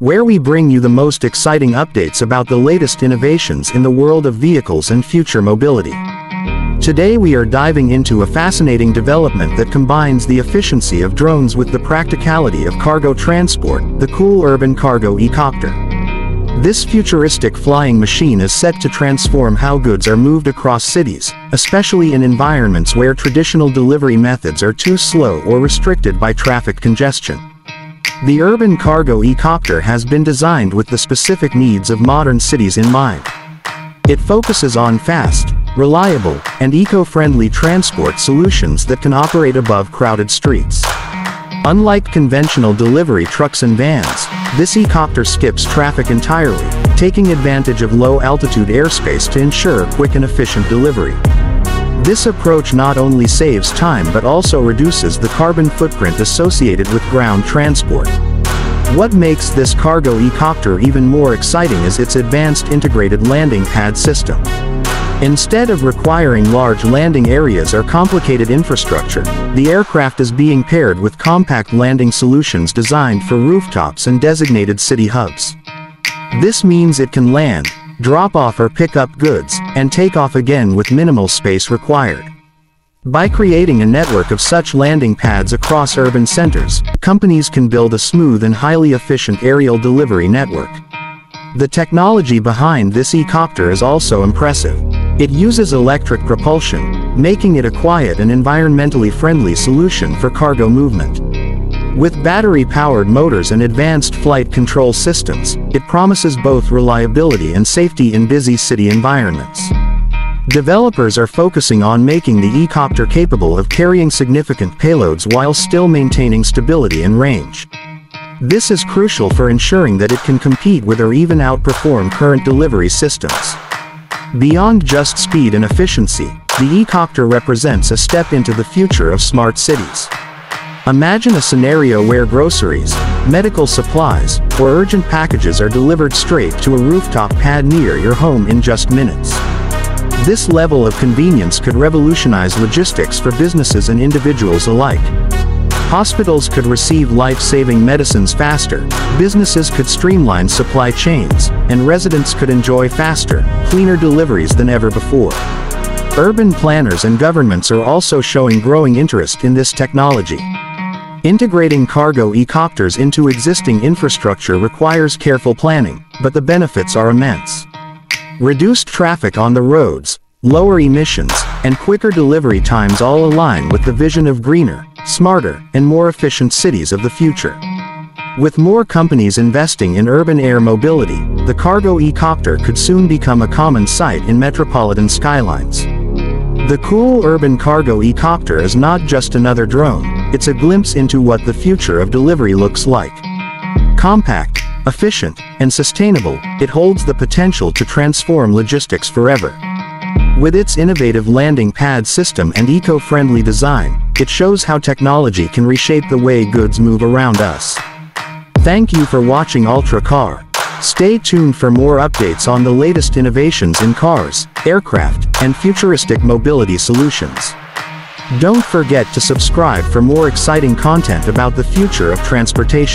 where we bring you the most exciting updates about the latest innovations in the world of vehicles and future mobility. Today we are diving into a fascinating development that combines the efficiency of drones with the practicality of cargo transport, the cool urban cargo e-copter. This futuristic flying machine is set to transform how goods are moved across cities, especially in environments where traditional delivery methods are too slow or restricted by traffic congestion. The urban cargo e-copter has been designed with the specific needs of modern cities in mind. It focuses on fast, reliable, and eco-friendly transport solutions that can operate above crowded streets. Unlike conventional delivery trucks and vans, this e-copter skips traffic entirely, taking advantage of low-altitude airspace to ensure quick and efficient delivery. This approach not only saves time but also reduces the carbon footprint associated with ground transport. What makes this cargo e-copter even more exciting is its advanced integrated landing pad system. Instead of requiring large landing areas or complicated infrastructure, the aircraft is being paired with compact landing solutions designed for rooftops and designated city hubs. This means it can land, drop off or pick up goods, and take off again with minimal space required. By creating a network of such landing pads across urban centers, companies can build a smooth and highly efficient aerial delivery network. The technology behind this e-copter is also impressive. It uses electric propulsion, making it a quiet and environmentally friendly solution for cargo movement. With battery-powered motors and advanced flight control systems, it promises both reliability and safety in busy city environments. Developers are focusing on making the e-copter capable of carrying significant payloads while still maintaining stability and range. This is crucial for ensuring that it can compete with or even outperform current delivery systems. Beyond just speed and efficiency, the e-copter represents a step into the future of smart cities. Imagine a scenario where groceries, medical supplies, or urgent packages are delivered straight to a rooftop pad near your home in just minutes. This level of convenience could revolutionize logistics for businesses and individuals alike. Hospitals could receive life-saving medicines faster, businesses could streamline supply chains, and residents could enjoy faster, cleaner deliveries than ever before. Urban planners and governments are also showing growing interest in this technology. Integrating cargo e-copters into existing infrastructure requires careful planning, but the benefits are immense. Reduced traffic on the roads, lower emissions, and quicker delivery times all align with the vision of greener, smarter, and more efficient cities of the future. With more companies investing in urban air mobility, the cargo e-copter could soon become a common sight in metropolitan skylines. The cool urban cargo e-copter is not just another drone, it's a glimpse into what the future of delivery looks like. Compact, efficient, and sustainable, it holds the potential to transform logistics forever. With its innovative landing pad system and eco-friendly design, it shows how technology can reshape the way goods move around us. Thank you for watching Ultra Car. Stay tuned for more updates on the latest innovations in cars, aircraft, and futuristic mobility solutions. Don't forget to subscribe for more exciting content about the future of transportation.